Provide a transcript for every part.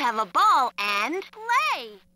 have a ball and play.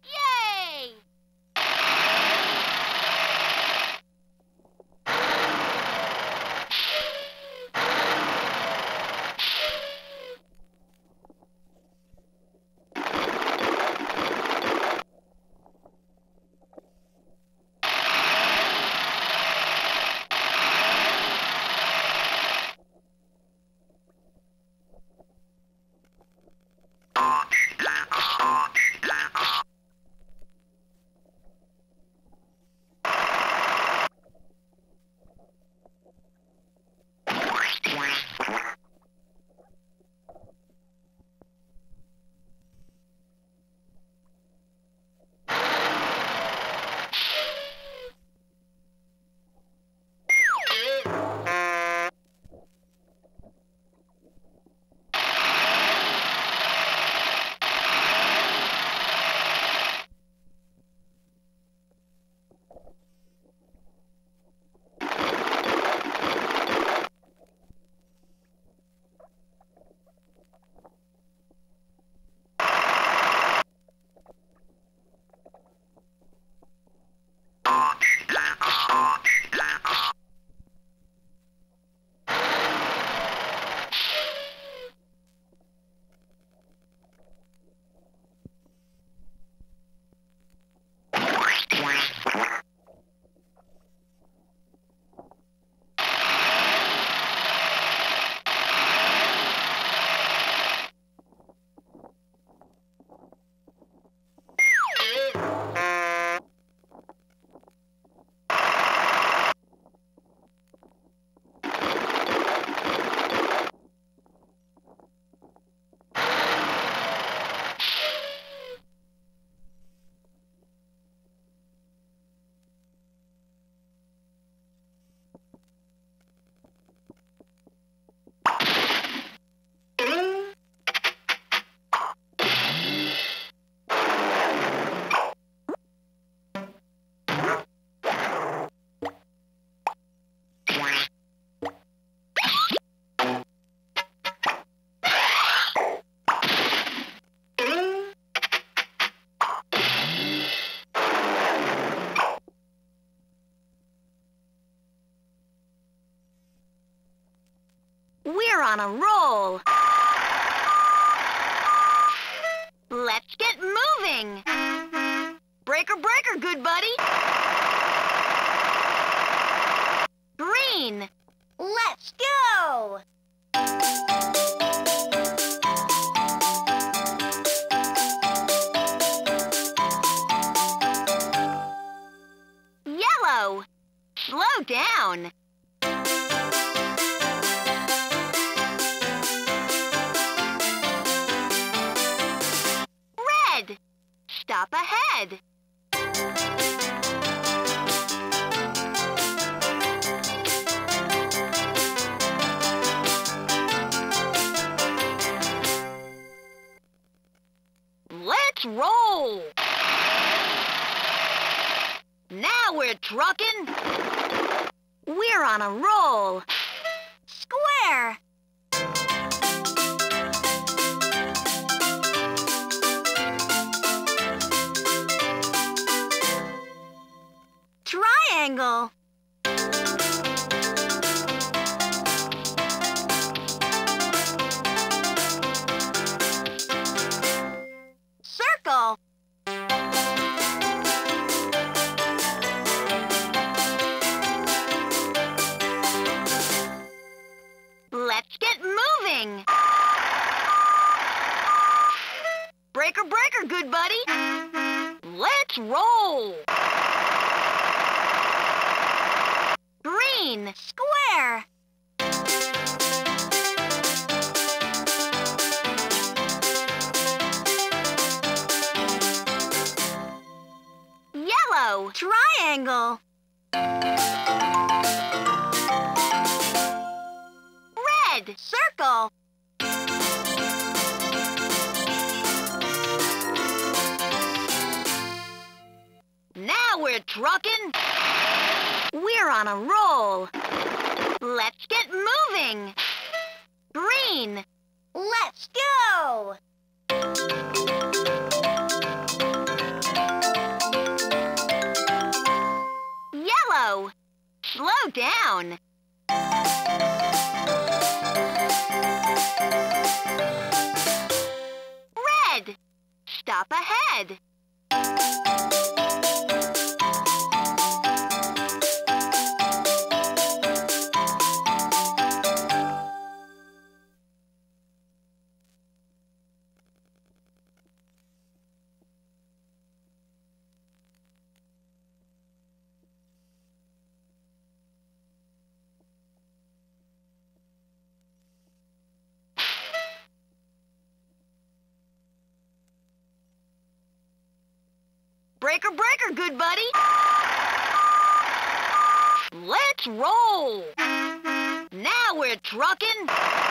We're on a roll. Let's get moving. Breaker, breaker, good buddy. Green. Let's go. Yellow. Slow down. Stop ahead. Let's roll. Now we're trucking. We're on a roll. Square. Get moving. Breaker, breaker, good buddy. Let's roll. Green, square. Yellow, triangle. Red, circle. Now we're trucking. We're on a roll. Let's get moving. Green. Let's go. Yellow. Slow down. Breaker, breaker, good buddy. Let's roll. Now we're trucking.